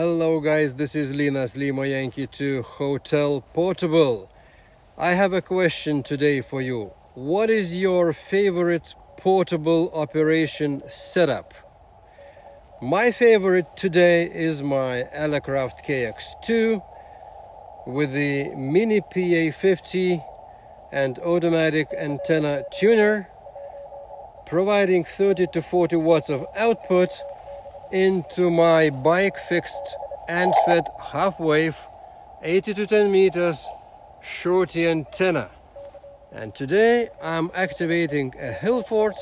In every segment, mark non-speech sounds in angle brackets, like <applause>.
Hello guys, this is Linas Lima Yankee 2 Hotel Portable. I have a question today for you. What is your favorite portable operation setup? My favorite today is my Elecraft KX2 with the mini PA50 and automatic antenna tuner providing 30 to 40 watts of output into my bike fixed end-fed half wave 80 to 10 meters shorty antenna. And today I'm activating a Hillfort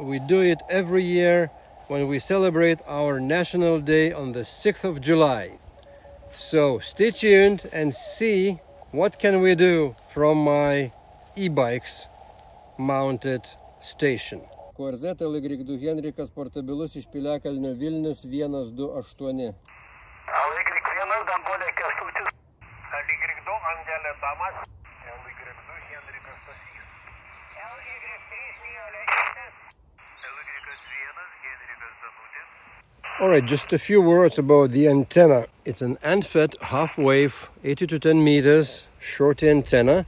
we do it every year when we celebrate our national day on the 6th of July. So stay tuned and see what can we do from my e-bikes mounted station QRZ LY2 Henrikas portabilus iš Piliakalnio Vilnius 128. LY1 Dangolė Kęstutis. LY2 Angelė Tomas. LY2 Henrikas Stasys. LY3 Nijolė Ignės. LY1 Henrikas Danutis. Alright, just a few words about the antenna. It's an end-fed half wave, 80 to 10 meters, short antenna.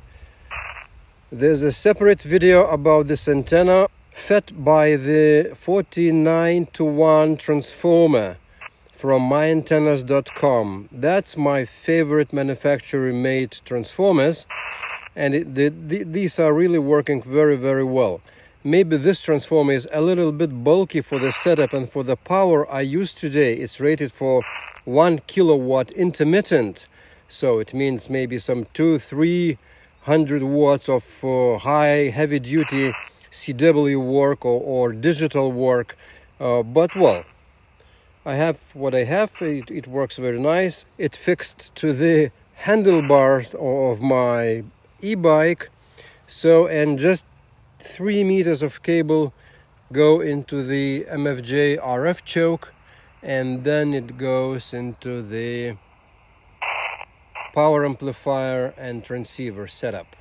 There's a separate video about this antenna fed by the 49 to 1 transformer from myantennas.com. That's my favorite manufacturer made transformers, and it, the, the, these are really working very, very well. Maybe this transformer is a little bit bulky for the setup and for the power I use today. It's rated for 1 kilowatt intermittent, so it means maybe some 2 300 watts of uh, high heavy duty CW work or, or digital work. Uh, but well, I have what I have. It, it works very nice. It fixed to the handlebars of my e-bike. So and just three meters of cable go into the MFJ RF choke, and then it goes into the power amplifier and transceiver setup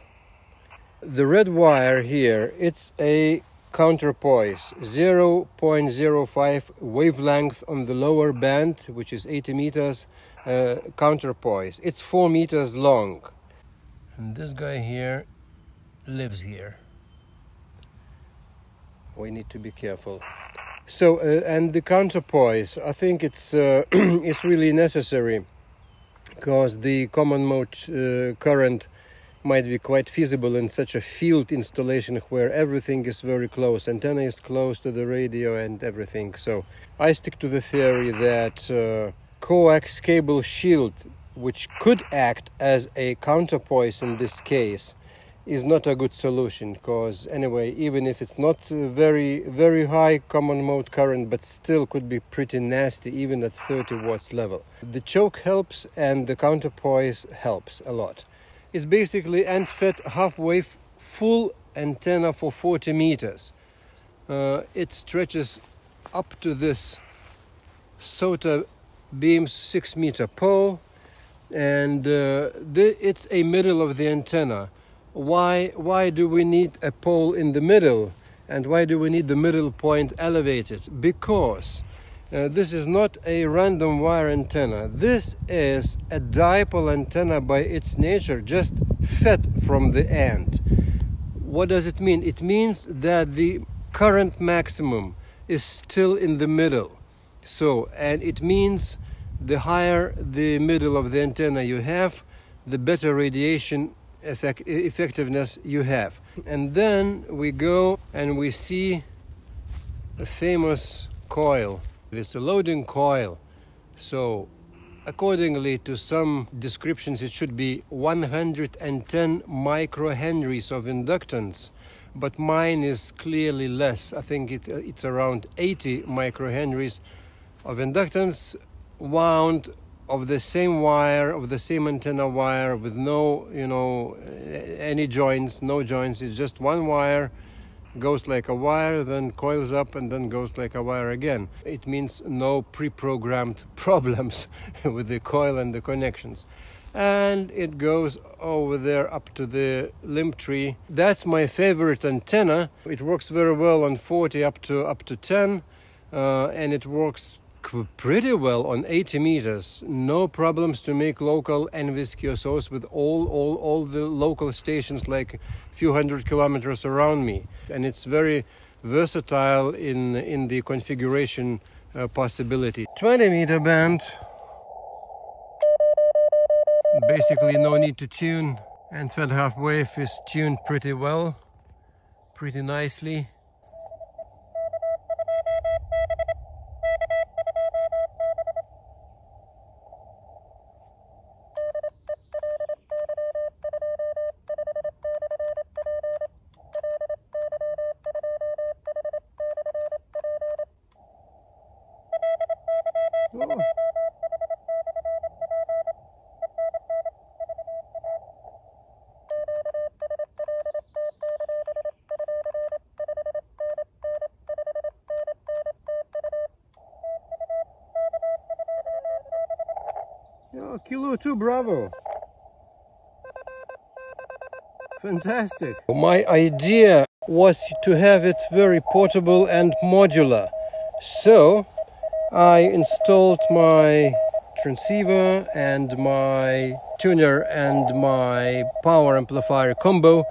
the red wire here it's a counterpoise 0.05 wavelength on the lower band which is 80 meters uh, counterpoise. It's 4 meters long. And this guy here lives here. We need to be careful. So uh, and the counterpoise i think it's uh, <clears throat> it's really necessary because the common mode uh, current might be quite feasible in such a field installation where everything is very close antenna is close to the radio and everything. So i stick to the theory that uh, coax cable shield which could act as a counterpoise in this case is not a good solution because anyway even if it's not very very high common mode current but still could be pretty nasty even at 30 watts level. The choke helps and the counterpoise helps a lot is basically end-fed half-wave full antenna for 40 meters. Uh, it stretches up to this SOTA beams 6 meter pole and uh, the, it's a middle of the antenna. Why, why do we need a pole in the middle and why do we need the middle point elevated? Because uh, this is not a random wire antenna. This is a dipole antenna by its nature, just fed from the end. What does it mean? It means that the current maximum is still in the middle. So, and it means the higher the middle of the antenna you have, the better radiation effect effectiveness you have. And then we go and we see a famous coil it's a loading coil. So accordingly to some descriptions, it should be 110 microhenries of inductance, but mine is clearly less. I think it, uh, it's around 80 microhenries of inductance wound of the same wire, of the same antenna wire with no, you know, any joints, no joints. It's just one wire goes like a wire, then coils up, and then goes like a wire again. It means no pre programmed <laughs> problems <laughs> with the coil and the connections. And it goes over there up to the limb tree. That's my favorite antenna. It works very well on 40 up to up to 10, uh, and it works work pretty well on 80 meters. No problems to make local NVIS QSOs with all, all, all the local stations like a few hundred kilometers around me. And it's very versatile in, in the configuration uh, possibility. 20 meter band. Basically no need to tune end-fed half wave is tuned pretty well, pretty nicely. Oh. Oh, Kilo 2 Bravo. Fantastic. My idea was to have it very portable and modular. So I installed my transceiver and my tuner and my power amplifier combo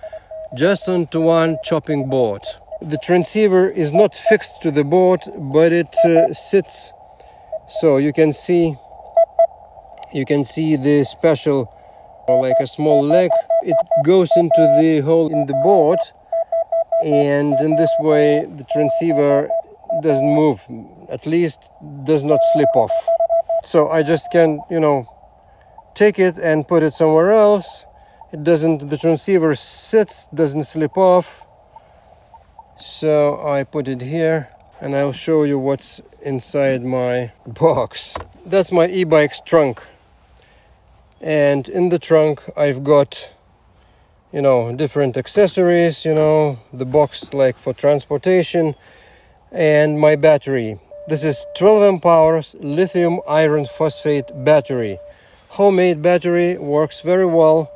just onto one chopping board. The transceiver is not fixed to the board, but it uh, sits so you can see you can see the special like a small leg. It goes into the hole in the board and in this way the transceiver doesn't move at least does not slip off. So i just can you know take it and put it somewhere else. It doesn't the transceiver sits doesn't slip off. So i put it here and i'll show you what's inside my box. That's my e-bike's trunk and in the trunk I've got you know different accessories you know the box like for transportation and my battery. This is 12 amp hours lithium iron phosphate battery. Homemade battery works very well.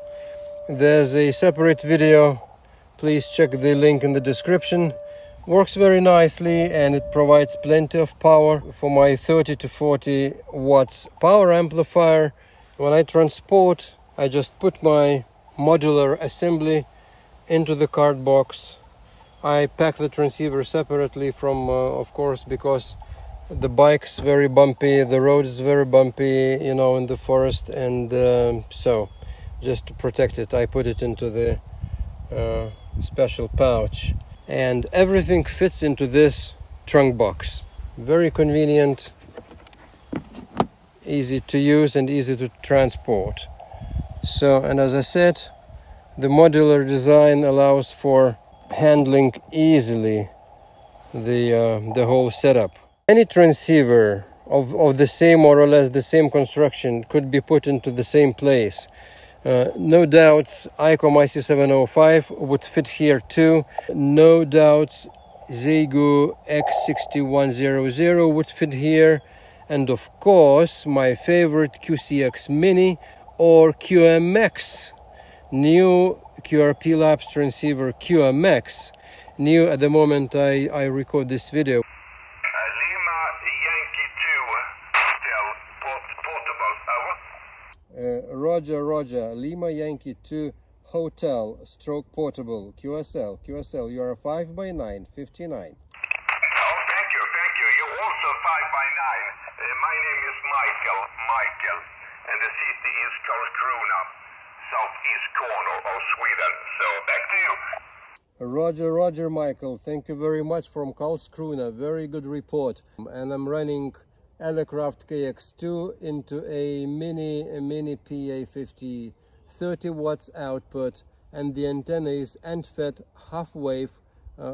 There's a separate video. Please check the link in the description. Works very nicely and it provides plenty of power for my 30 to 40 watts power amplifier when I transport, I just put my modular assembly into the card box. I pack the transceiver separately from, uh, of course, because the bike's very bumpy, the road is very bumpy, you know, in the forest, and uh, so just to protect it, I put it into the uh, special pouch, and everything fits into this trunk box. Very convenient easy to use and easy to transport. So, and as I said, the modular design allows for handling easily the uh, the whole setup. Any transceiver of, of the same more or less the same construction could be put into the same place. Uh, no doubts ICOM IC705 would fit here too. No doubts Xiegu X6100 would fit here and of course my favorite QCX Mini or QMX new QRP Labs transceiver QMX new at the moment I, I record this video Lima Yankee 2 still portable. Uh, Roger, Roger. Lima Yankee 2 Hotel Stroke Portable QSL. QSL, you are a 5 by 9 59. Thank you, you. Also 5 by 9 Uh, my name is Michael, Michael, and the city is Karlskrona, southeast corner of Sweden. So back to you. Roger, Roger, Michael. Thank you very much from Karlskrona. Very good report. And I'm running Elecraft KX2 into a mini, a mini PA50, 30 watts output, and the antenna is end-fed half-wave uh,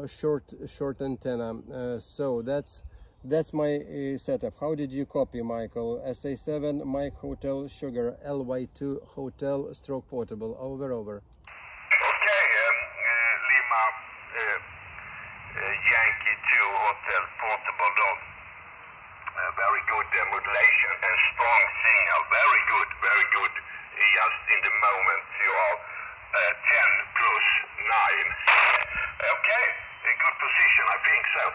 short, short antenna. Uh, so that's that's my uh, setup. How did you copy, Michael? SA7 Mike Hotel Sugar LY2 Hotel Stroke Portable. Over, over. Okay, um, uh, Lima uh, uh, Yankee 2 Hotel Portable Dog. Uh, very good uh, modulation and strong signal. Very good, very good. Uh, just in the moment you are uh, 10 plus 9. Okay, a good position, I think so.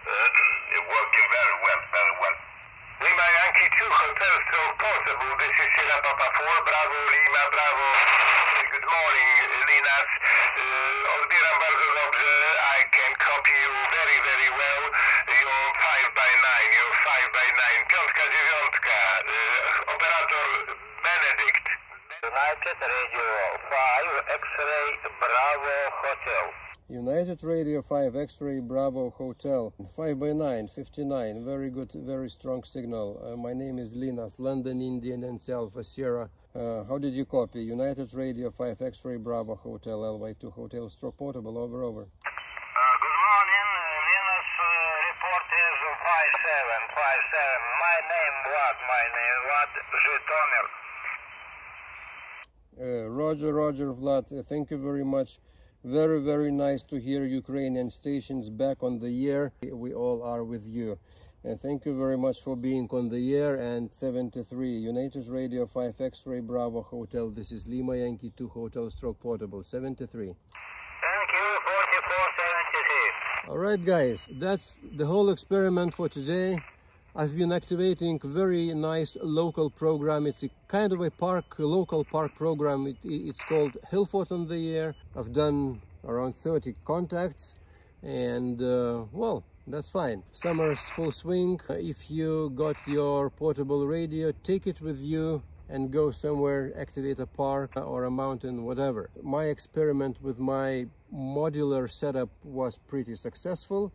Uh, <clears throat> working very well, very well. Lima Yankee 2 Hotel Stroke Portable. This is Sierra Papa 4, Bravo, Lima, Bravo. Good morning, Linas. Uh, odbieram bardzo dobrze. I can copy you very, very well. You're 5 by 9, you're 5 by 9. Piątka, dziewiątka. Uh, operator Benedict. United Radio 5 X-Ray Bravo Hotel. United Radio 5 X-Ray Bravo Hotel 5 by 9 59 very good very strong signal uh, my name is Linas London Indian and Alpha Sierra uh, how did you copy United Radio 5 X-Ray Bravo Hotel LY2 Hotel Stroke Portable over over Uh, good morning, Venus uh, report is 5757. My name what? My name Uh, Roger, Roger, Vlad, uh, thank you very much. Very, very nice to hear Ukrainian stations back on the air. We all are with you. And thank you very much for being on the air. And 73, United Radio 5 X-Ray Bravo Hotel. This is Lima Yankee 2 Hotel Stroke Portable 73. Thank you, 4473. All right, guys, that's the whole experiment for today. I've been activating very nice local program. It's a kind of a park, a local park program. It, it's called Hillfort on the Air. I've done around 30 contacts and uh, well, that's fine. Summer's full swing. If you got your portable radio, take it with you and go somewhere, activate a park or a mountain, whatever. My experiment with my modular setup was pretty successful.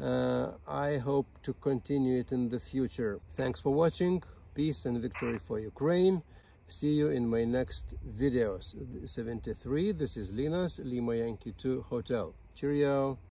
Uh, I hope to continue it in the future. Thanks for watching. Peace and victory for Ukraine. See you in my next videos. 73, this is Linas, Lima Yankee 2 Hotel. Cheerio.